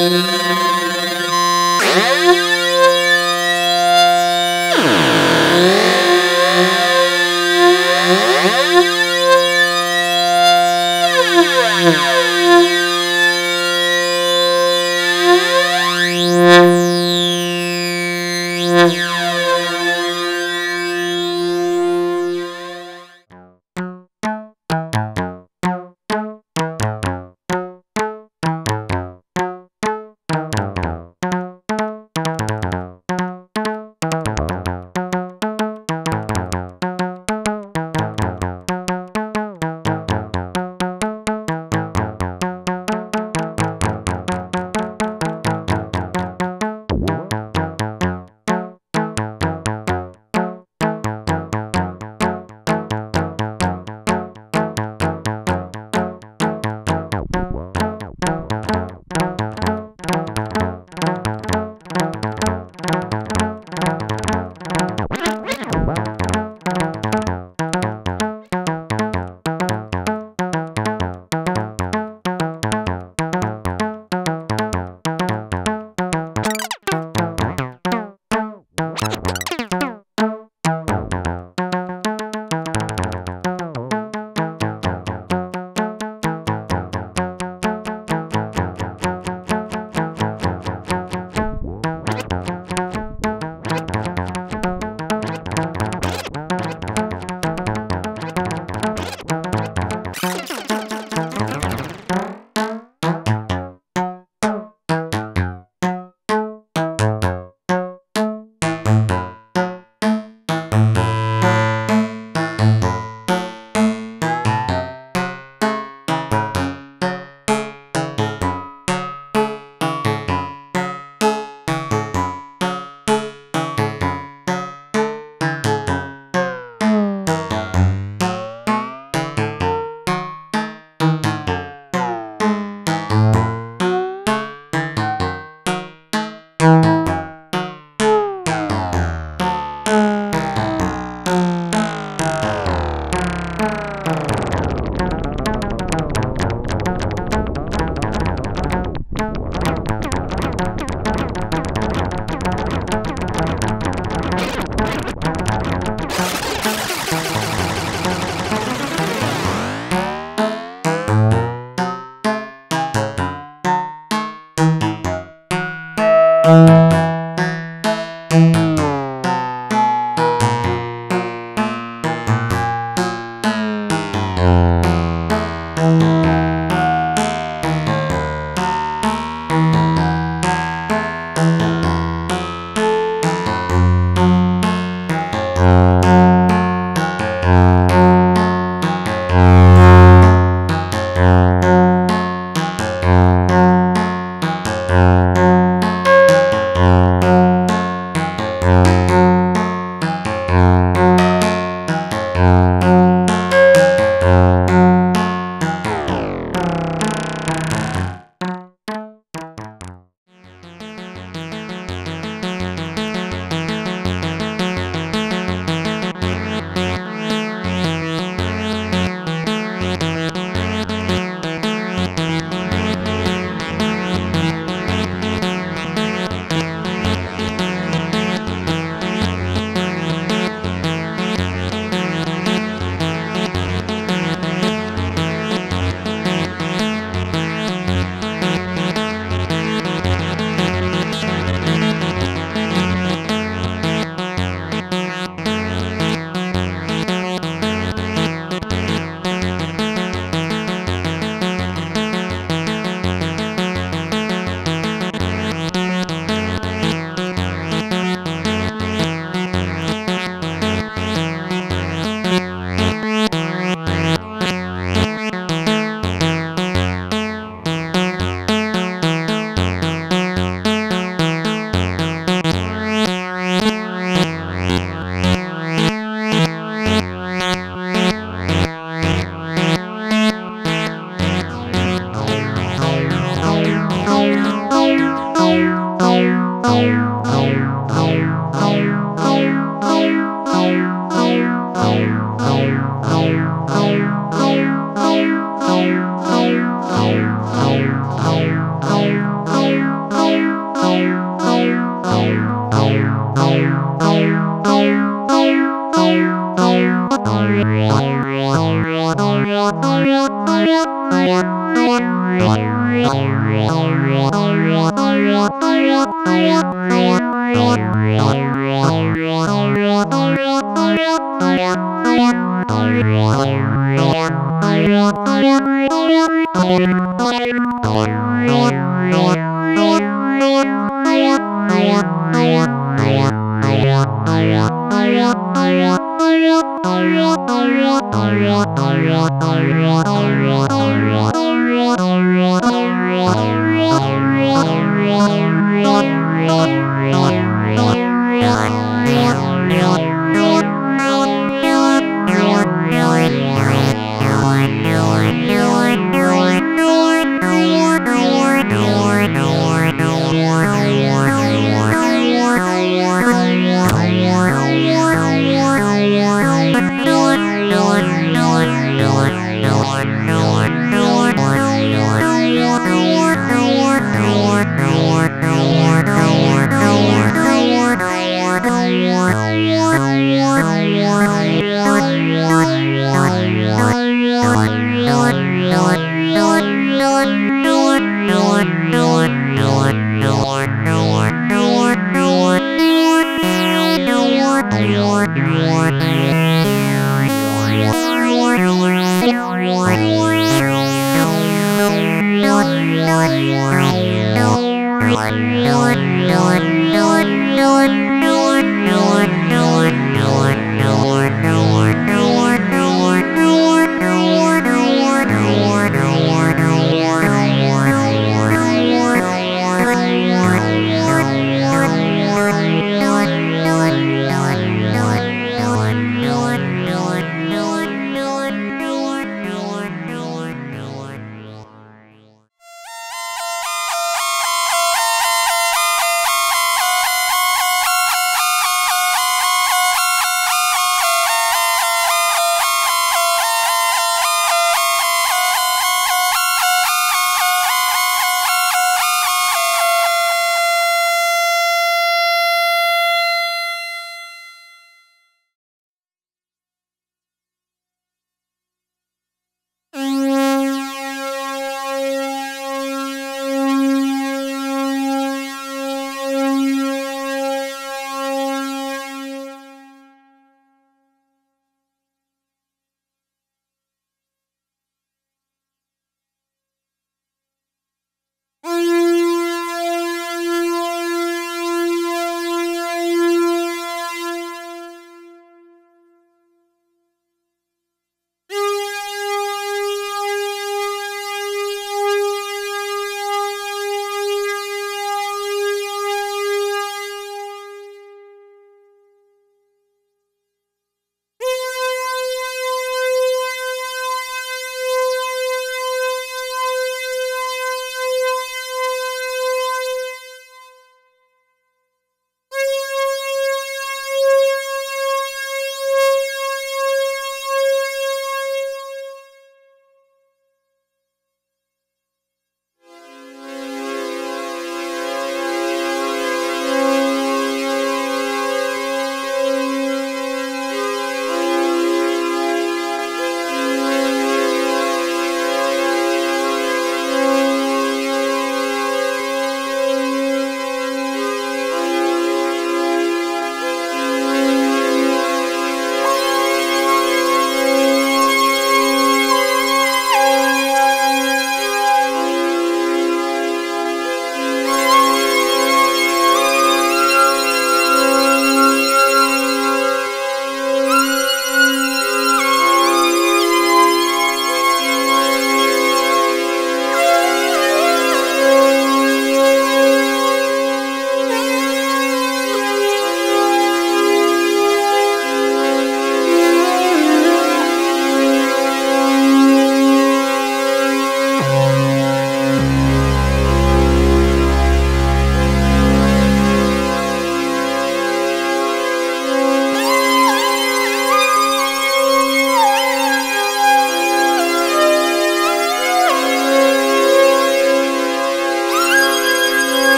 Música